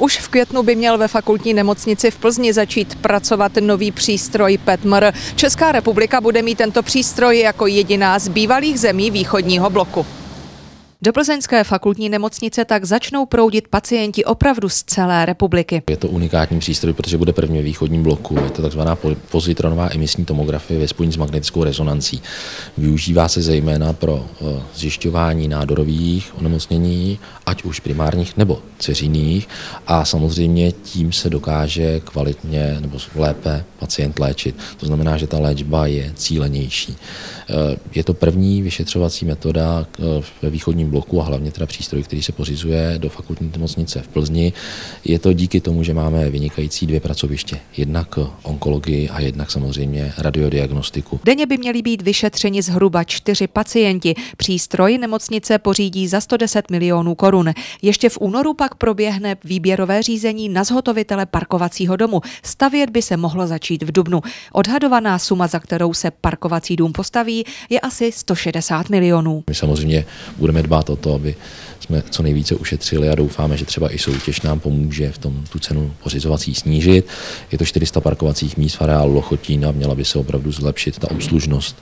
Už v květnu by měl ve fakultní nemocnici v Plzni začít pracovat nový přístroj PETMR. Česká republika bude mít tento přístroj jako jediná z bývalých zemí východního bloku. Do plzeňské fakultní nemocnice tak začnou proudit pacienti opravdu z celé republiky. Je to unikátní přístroj, protože bude první ve východním bloku. Je to takzvaná pozitronová emisní tomografie ve spojení s magnetickou rezonancí. Využívá se zejména pro eh, zjišťování nádorových onemocnění, ať už primárních nebo ceřinných a samozřejmě tím se dokáže kvalitně nebo lépe pacient léčit. To znamená, že ta léčba je cílenější. Eh, je to první vyšetřovací metoda eh, ve východním bloku a hlavně teda přístroj, který se pořizuje do fakultní nemocnice v Plzni. Je to díky tomu, že máme vynikající dvě pracoviště. Jednak onkologii a jednak samozřejmě radiodiagnostiku. Denně by měli být vyšetřeni zhruba čtyři pacienti. Přístroj nemocnice pořídí za 110 milionů korun. Ještě v únoru pak proběhne výběrové řízení na zhotovitele parkovacího domu. Stavět by se mohlo začít v Dubnu. Odhadovaná suma, za kterou se parkovací dům postaví, je asi 160 milionů. My samozřejmě budeme dbát o to, aby jsme co nejvíce ušetřili a doufáme, že třeba i soutěž nám pomůže v tom tu cenu pořizovací snížit. Je to 400 parkovacích míst v areálu Lochotín a měla by se opravdu zlepšit ta obslužnost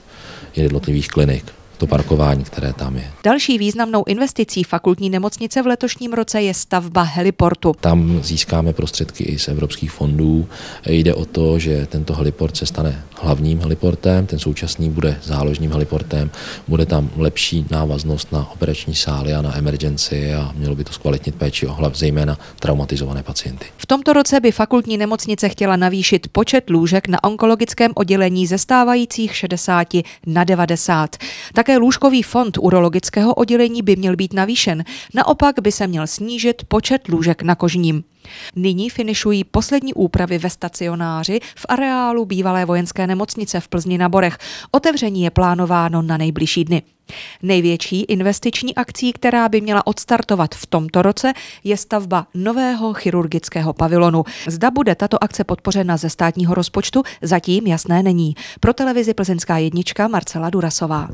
jednotlivých klinik to parkování, které tam je. Další významnou investicí fakultní nemocnice v letošním roce je stavba heliportu. Tam získáme prostředky i z evropských fondů. Jde o to, že tento heliport se stane hlavním heliportem, ten současný bude záložním heliportem, bude tam lepší návaznost na operační sály a na emergenci a mělo by to zkvalitnit péči o hlav, zejména traumatizované pacienty. V tomto roce by fakultní nemocnice chtěla navýšit počet lůžek na onkologickém oddělení ze stávajících 60 na 90. Také lůžkový fond urologického oddělení by měl být navýšen, naopak by se měl snížit počet lůžek na kožním. Nyní finišují poslední úpravy ve stacionáři v areálu bývalé vojenské nemocnice v Plzni na Borech. Otevření je plánováno na nejbližší dny. Největší investiční akcí, která by měla odstartovat v tomto roce, je stavba nového chirurgického pavilonu. Zda bude tato akce podpořena ze státního rozpočtu, zatím jasné není. Pro televizi Plzeňská jednička Marcela Durasová.